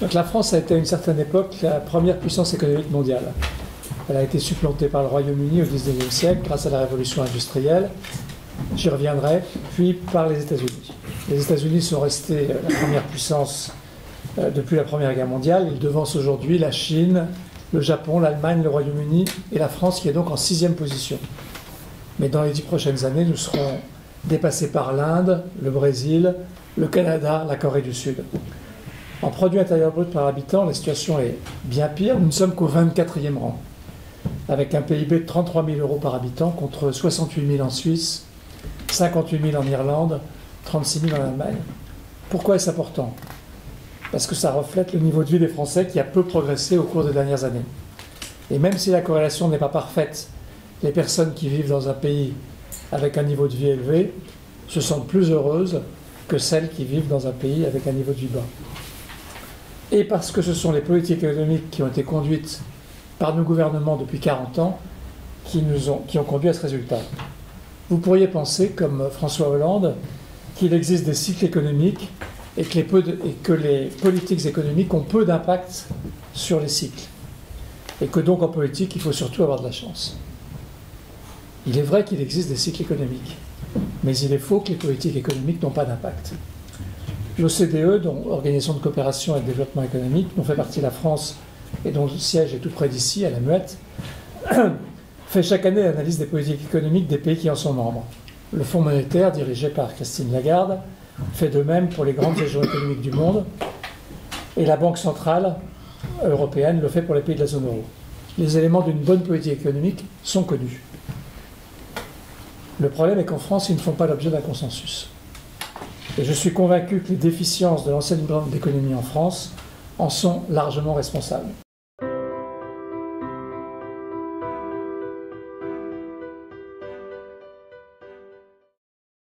La France a été à une certaine époque la première puissance économique mondiale. Elle a été supplantée par le Royaume-Uni au XIXe siècle grâce à la révolution industrielle. J'y reviendrai, puis par les États-Unis. Les États-Unis sont restés la première puissance euh, depuis la Première Guerre mondiale. Ils devancent aujourd'hui la Chine, le Japon, l'Allemagne, le Royaume-Uni et la France qui est donc en sixième position. Mais dans les dix prochaines années, nous serons dépassés par l'Inde, le Brésil, le Canada, la Corée du Sud. En produit intérieur brut par habitant, la situation est bien pire. Nous ne sommes qu'au 24e rang, avec un PIB de 33 000 euros par habitant contre 68 000 en Suisse, 58 000 en Irlande, 36 000 en Allemagne. Pourquoi est-ce important? Parce que ça reflète le niveau de vie des Français qui a peu progressé au cours des dernières années. Et même si la corrélation n'est pas parfaite, les personnes qui vivent dans un pays avec un niveau de vie élevé se sentent plus heureuses que celles qui vivent dans un pays avec un niveau de vie bas. Et parce que ce sont les politiques économiques qui ont été conduites par nos gouvernements depuis 40 ans qui, nous ont, qui ont conduit à ce résultat. Vous pourriez penser, comme François Hollande, qu'il existe des cycles économiques et que, les et que les politiques économiques ont peu d'impact sur les cycles. Et que donc en politique, il faut surtout avoir de la chance. Il est vrai qu'il existe des cycles économiques, mais il est faux que les politiques économiques n'ont pas d'impact. L'OCDE, dont Organisation de coopération et de développement économique, dont fait partie la France et dont le siège est tout près d'ici, à la Muette, fait chaque année l'analyse des politiques économiques des pays qui en sont membres. Le Fonds monétaire, dirigé par Christine Lagarde, fait de même pour les grandes régions économiques du monde. Et la Banque centrale européenne le fait pour les pays de la zone euro. Les éléments d'une bonne politique économique sont connus. Le problème est qu'en France, ils ne font pas l'objet d'un consensus. Et je suis convaincu que les déficiences de l'ancienne banque d'économie en France en sont largement responsables.